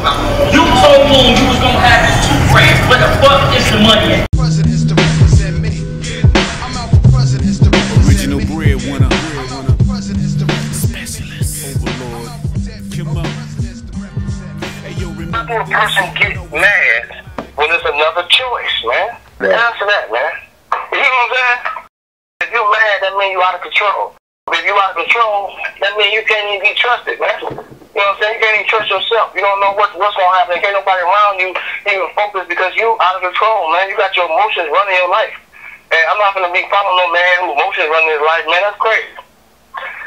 about? You told Moon you was gonna have this two grand. Where the fuck is the money at? presidents to represent me. I'm out for presidents to represent Original me. breadwinner. I'm out for presidents to represent me. Overlord. Come on. Hey, yo, How remember can a person get mad when it's another choice, man? Answer that, man. You know what I'm saying? If you're mad, that means you're out of control. If you're out of control, that means you can't even be trusted, man. You know what I'm saying? You can't even trust yourself. You don't know what, what's going to happen. Can't nobody around you even focus because you out of control, man. You got your emotions running your life. And I'm not going to be following no man who emotions running his life, man. That's crazy.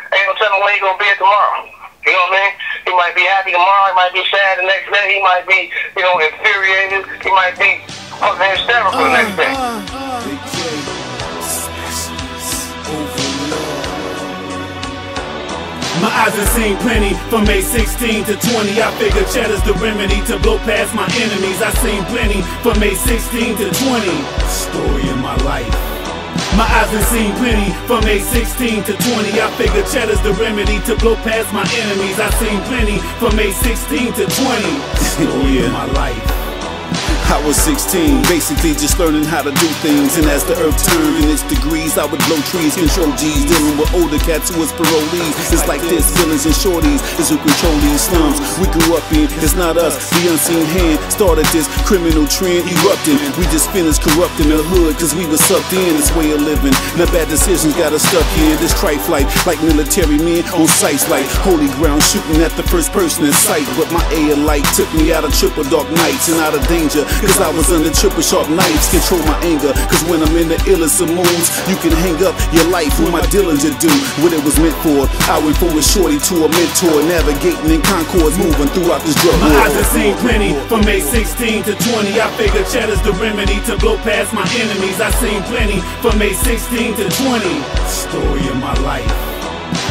Ain't no telling when he gonna be at tomorrow. You know what I mean? He might be happy tomorrow, he might be sad the next day, he might be, you know, infuriated, he might be fucking hysterical the next day. Big uh, uh. My eyes have seen plenty from age 16 to 20. I figure cheddar's the remedy to blow past my enemies. I seen plenty from age 16 to 20. Story of my life. My eyes have seen plenty from age 16 to 20. I figure cheddar's the remedy to blow past my enemies. I seen plenty from age 16 to 20. Story of my life. I was 16, basically just learning how to do things. And as the earth turned in its degrees, I would blow trees, control G's, dealing with older cats who was parolees. It's like this, villains and shorties is who control these slums. We grew up in, it's not us, the unseen hand started this criminal trend erupting. We just finished corrupting the hood, cause we was sucked in this way of living. Now bad decisions got us stuck in this trife life, like military men on sights like holy ground, shooting at the first person in sight. But my A light took me out of triple dark nights and out of danger. Cause I was under triple sharp knives, control my anger. Cause when I'm in the illest of moods, you can hang up your life with my Dillinger do what it was meant for. I went from a shorty to a mentor, navigating in concords, moving throughout this drug My eyes have seen plenty from age 16 to 20. I figure cheddar's the remedy to blow past my enemies. I seen plenty from age 16 to 20. Story of my life.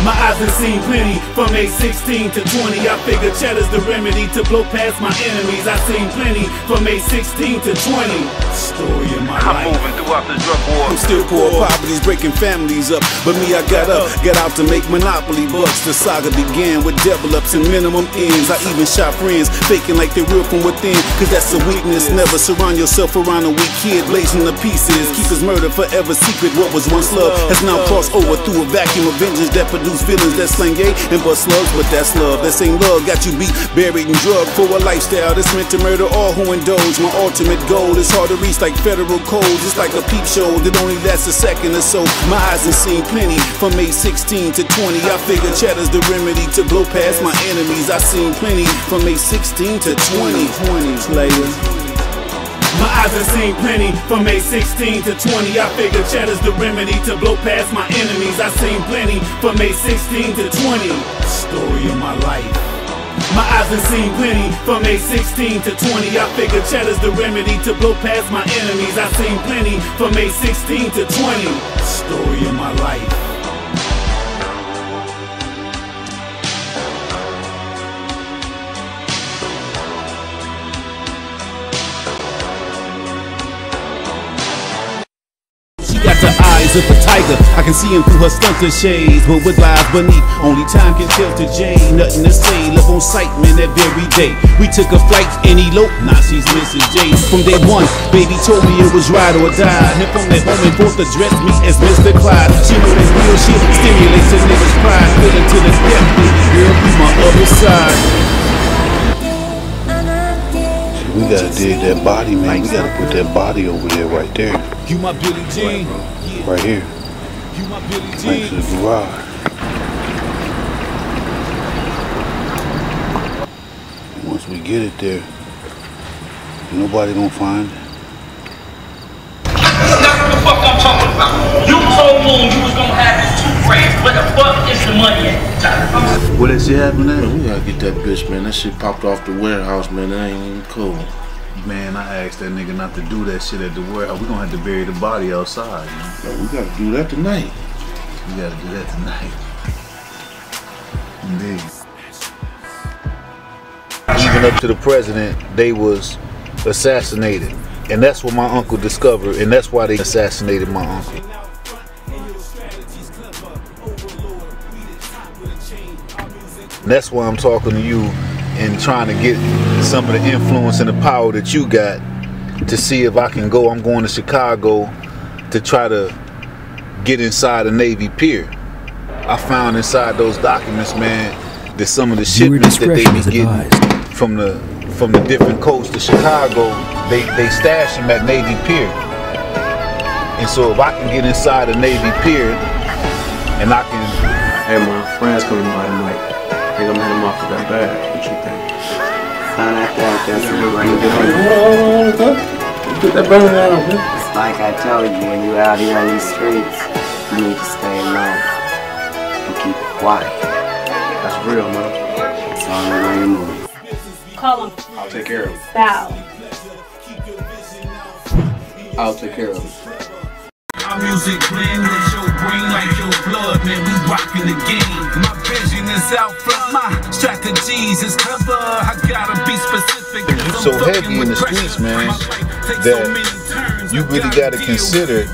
My eyes have seen plenty from age 16 to 20. I figure cheddar's the remedy to blow past my enemies. I've seen plenty from age 16 to 20. Story of my I'm life. moving throughout the drug war. I'm still poor, poverty's breaking families up. But me, I got up, got out to make monopoly bucks. The saga began with double ups and minimum ends. I even shot friends, faking like they're real from within. Cause that's a weakness. Never surround yourself around a weak kid, blazing the pieces. Keep his murder forever secret. What was once love has now crossed over through a vacuum of vengeance that produce feelings that slang gay eh? and bust slugs. But that's love. That same love got you beat, buried and drugged for a lifestyle that's meant to murder all who indulge. My ultimate goal is hard to reach like federal codes. It's like a peep show that only lasts a second or so. My eyes have seen plenty from age 16 to 20. I figure cheddar's the remedy to blow past my enemies. I've seen plenty from age 16 to 20. 20 players. My eyes have seen plenty from age 16 to 20. I figure cheddar's the remedy to blow past my enemies. I seen plenty from age 16 to 20. Story of my life. My eyes have seen plenty from age 16 to 20. I figure cheddar's the remedy to blow past my enemies. I seen plenty from age 16 to 20. Story of my life. Eyes a tiger. I can see him through her stunter shades. But what lies beneath, only time can tell to Jay. Nothing to say, love on sight, man, that very day. We took a flight and eloped. Now she's Mrs. J. From day one, baby told me it was ride or die. And from that moment forth, addressed me as Mr. Clyde. She knew that real shit stimulates a nigga's pride. Feeling to the baby girl, be my other side. We gotta dig that body, man. We gotta put that body over there, right there, You my Billy Jean. Yeah, right here, you my Billy next to the garage. Once we get it there, nobody gonna find it. That's what the fuck I'm talking about. You told Moon you was gonna have this two grand. Where the fuck is the money at? What that shit happen at? Man, we gotta get that bitch, man. That shit popped off the warehouse, man. That ain't even cool. Man, I asked that nigga not to do that shit at the warehouse. We gonna have to bury the body outside, man. No, we gotta do that tonight. We gotta do that tonight. Indeed. Even up to the president, they was assassinated. And that's what my uncle discovered, and that's why they assassinated my uncle. That's why I'm talking to you and trying to get some of the influence and the power that you got to see if I can go. I'm going to Chicago to try to get inside a Navy pier. I found inside those documents, man, that some of the shipments that they discretion be getting advised. from the from the different coasts of Chicago, they they stash them at Navy Pier. And so if I can get inside a Navy Pier and I can Hey, my friends coming by tonight. Think I'm heading off with that bag. What you think? Son, I think that's You the wanna right get thing. on the gun? Put that burner down, man. It's like I told you, when you out here on these streets, you need to stay alone and keep it quiet. That's real, man. It's the only way to move. Call him I'll take care of it. Val. I'll take care of it. Our music blend with your brain like your blood, man. We rockin' the game. My vision is out front, my strategies is clever. I gotta be specific. you so heavy in the streets, man, that you really gotta consider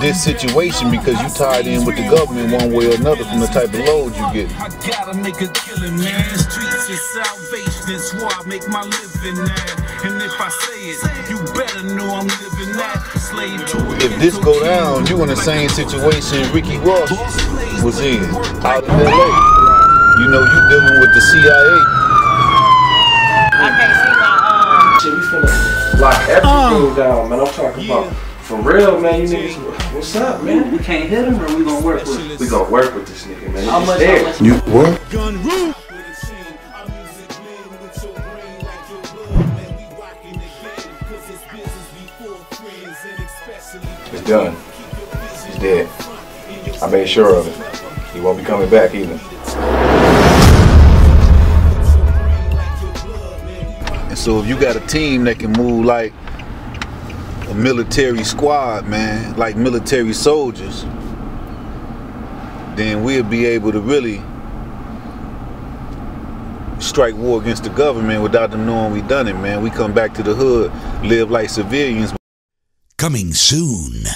this situation because you tied in with the government one way or another from the type of load you get. I gotta make a killing, man. Streets is salvation, it's where I make my living at. And if I say it, you better know I'm living that. Slave to it. If this go down, you in the same situation Ricky Ross was in out in LA. You know, you dealing with the CIA. I can't see my um. Shit, we finna lock everything down, man. I'm talking about for real, man. You niggas, what's up, man? We can't hit him or we gonna work with? We gonna work with this nigga, man. How much- there. how much- You what? Gun rule. It's done. He's dead. I made sure of it. He won't be coming back either. So if you got a team that can move like a military squad, man, like military soldiers, then we'll be able to really strike war against the government without them knowing we done it, man. We come back to the hood, live like civilians. Coming soon.